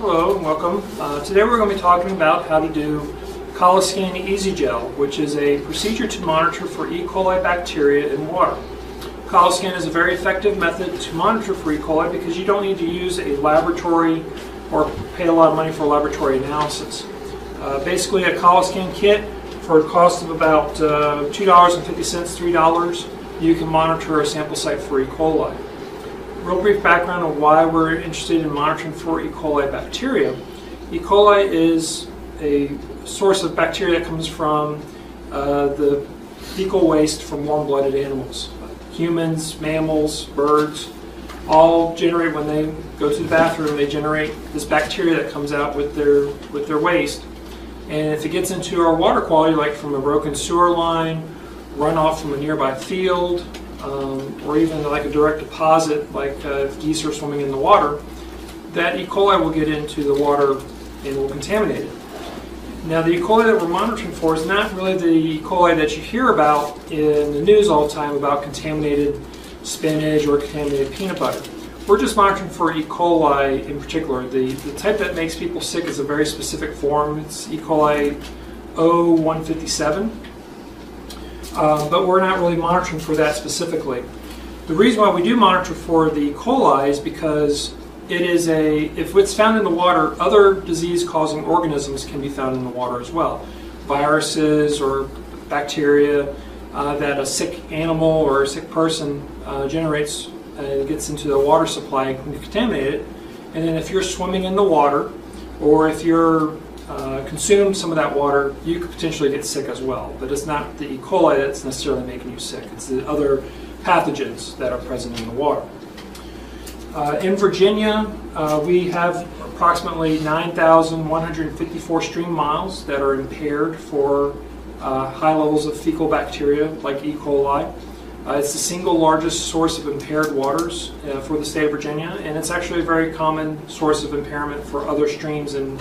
Hello welcome. Uh, today we're going to be talking about how to do Coliscan Easygel, which is a procedure to monitor for E. coli bacteria in water. Coliscan is a very effective method to monitor for E. coli because you don't need to use a laboratory or pay a lot of money for laboratory analysis. Uh, basically, a Coliscan kit for a cost of about uh, $2.50, $3, you can monitor a sample site for E. coli real brief background on why we're interested in monitoring for E. coli bacteria. E. coli is a source of bacteria that comes from uh, the fecal waste from warm-blooded animals. Humans, mammals, birds, all generate when they go to the bathroom. They generate this bacteria that comes out with their with their waste, and if it gets into our water quality, like from a broken sewer line, runoff from a nearby field, um, or even like a direct deposit, like uh, if geese are swimming in the water, that E. coli will get into the water and will contaminate it. Now, the E. coli that we're monitoring for is not really the E. coli that you hear about in the news all the time about contaminated spinach or contaminated peanut butter. We're just monitoring for E. coli in particular. The, the type that makes people sick is a very specific form. It's E. coli O157. Uh, but we're not really monitoring for that specifically. The reason why we do monitor for the E. coli is because it is a, if it's found in the water, other disease-causing organisms can be found in the water as well. Viruses or bacteria uh, that a sick animal or a sick person uh, generates and uh, gets into the water supply and can contaminate it. And then if you're swimming in the water, or if you're uh, consume some of that water, you could potentially get sick as well. But it's not the E. coli that's necessarily making you sick. It's the other pathogens that are present in the water. Uh, in Virginia, uh, we have approximately 9,154 stream miles that are impaired for uh, high levels of fecal bacteria like E. coli. Uh, it's the single largest source of impaired waters uh, for the state of Virginia, and it's actually a very common source of impairment for other streams in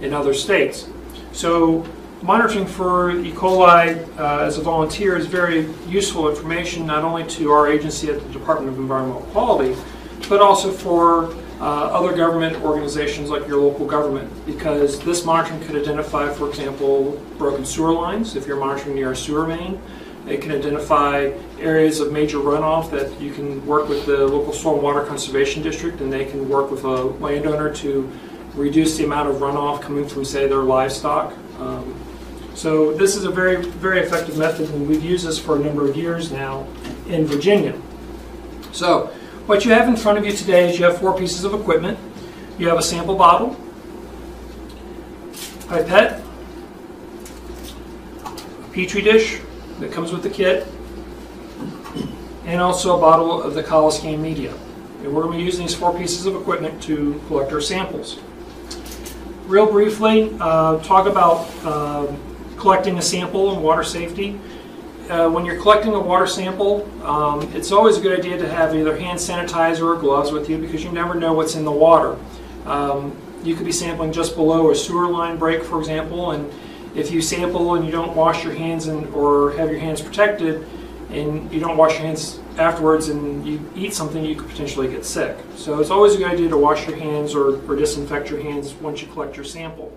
in other states. So monitoring for E. coli uh, as a volunteer is very useful information not only to our agency at the Department of Environmental Quality, but also for uh, other government organizations like your local government because this monitoring could identify, for example, broken sewer lines if you're monitoring near a sewer main. It can identify areas of major runoff that you can work with the local stormwater conservation district and they can work with a landowner to reduce the amount of runoff coming from, say, their livestock. Um, so this is a very, very effective method, and we've used this for a number of years now in Virginia. So what you have in front of you today is you have four pieces of equipment. You have a sample bottle, pipette, a petri dish that comes with the kit, and also a bottle of the Coliscan media. And we're going to be using these four pieces of equipment to collect our samples real briefly, uh, talk about uh, collecting a sample and water safety. Uh, when you're collecting a water sample, um, it's always a good idea to have either hand sanitizer or gloves with you because you never know what's in the water. Um, you could be sampling just below a sewer line break, for example, and if you sample and you don't wash your hands and, or have your hands protected, and you don't wash your hands afterwards and you eat something, you could potentially get sick. So it's always a good idea to wash your hands or, or disinfect your hands once you collect your sample.